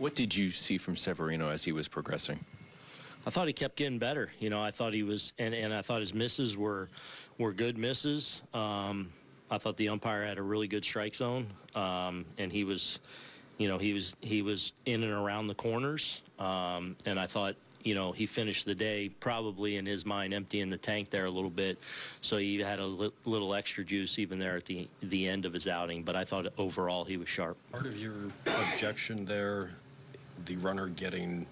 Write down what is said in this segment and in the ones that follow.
What did you see from Severino as he was progressing? I thought he kept getting better. You know, I thought he was, and, and I thought his misses were were good misses. Um, I thought the umpire had a really good strike zone, um, and he was, you know, he was he was in and around the corners, um, and I thought. You know, he finished the day probably in his mind emptying the tank there a little bit, so he had a li- little extra juice even there at the the end of his outing. But I thought overall he was sharp. Part of your objection there, the runner getting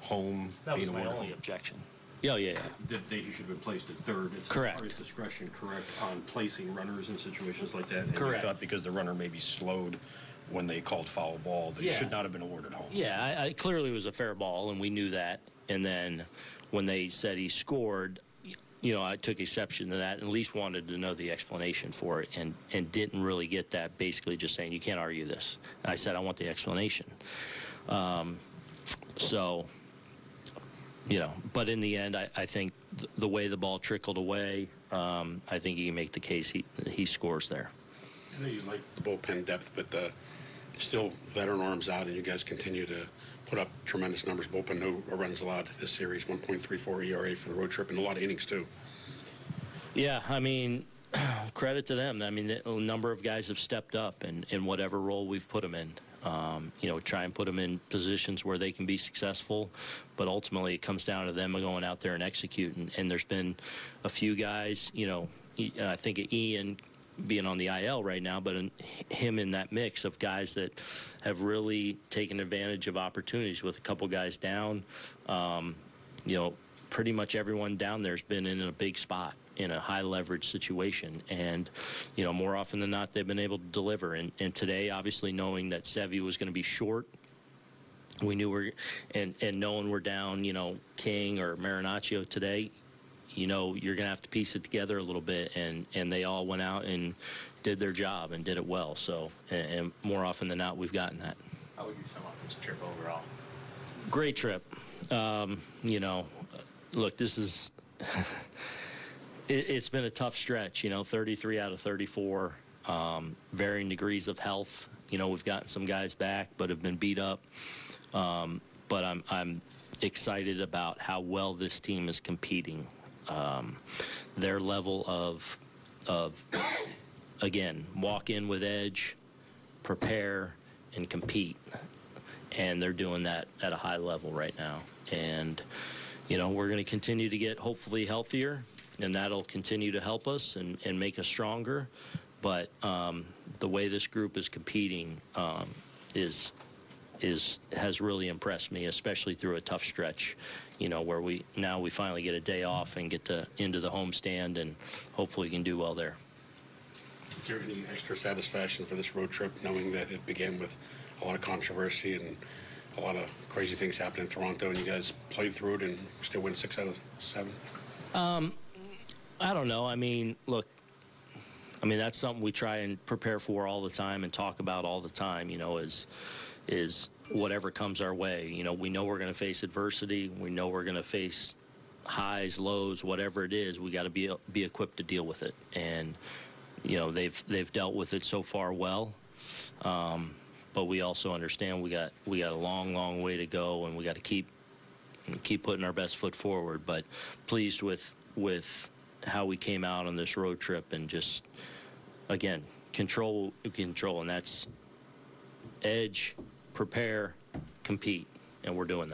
home, That was being my awarded only home. objection. Yeah, yeah, yeah. That they should have been placed at third. It's the Correct. party's discretion, correct, on placing runners in situations like that. And you Correct. thought because the runner maybe slowed when they called foul ball, they Yeah. should not have been awarded home. Yeah, I, I clearly it was a fair ball, and we knew that. And then when they said he scored, y- you know, I took exception to that, and at least wanted to know the explanation for it, and and didn't really get that. Basically, just saying you can't argue this. And I said I want the explanation. Um, so, you know, but in the end, I, I think th- the way the ball trickled away, um, I think you can make the case he he scores there. I know you like the bullpen depth, but uh, still veteran arms out, and you guys continue to put up tremendous numbers. Bullpen no runs allowed this series, 1.34 ERA for the road trip, and a lot of innings too. Yeah, I mean, credit to them. I mean, a number of guys have stepped up in, in whatever role we've put them in. Um, you know, try and put them in positions where they can be successful, but ultimately it comes down to them going out there and executing. And there's been a few guys, you know, I think Ian being on the IL right now, but in, him in that mix of guys that have really taken advantage of opportunities with a couple guys down. Um, you know, pretty much everyone down there's been in a big spot in a high leverage situation. And you know more often than not they've been able to deliver. And, and today obviously knowing that Sevi was going to be short we knew we're and and knowing we're down you know King or Marinaccio today you know you're going to have to piece it together a little bit. And and they all went out and did their job and did it well. So and, and more often than not we've gotten that. How would you sum up this trip overall? great trip. Um, you know, look, this is. it, it's been a tough stretch. You know, 33 out of 34, um, varying degrees of health. You know, we've gotten some guys back, but have been beat up. Um, but I'm I'm excited about how well this team is competing. Um, their level of of again walk in with edge, prepare, and compete and they're doing that at a high level right now. And you know, we're going to continue to get hopefully healthier, and that'll continue to help us and, and make us stronger. But um, the way this group is competing um, is is has really impressed me, especially through a tough stretch. You know, where we now we finally get a day off and get to into the homestand, and hopefully can do well there. Is there any extra satisfaction for this road trip, knowing that it began with a lot of controversy and a lot of crazy things happened in Toronto, and you guys played through it and still win six out of seven? Um, I don't know. I mean, look, I mean that's something we try and prepare for all the time and talk about all the time. You know, is is whatever comes our way. You know, we know we're going to face adversity. We know we're going to face highs, lows, whatever it is. We got to be be equipped to deal with it. And you know, they've they've dealt with it so far well. Um, but we also understand we got we got a long, long way to go, and we got to keep keep putting our best foot forward. But pleased with with how we came out on this road trip and just again control control, and that's edge, prepare, compete, and we're doing that.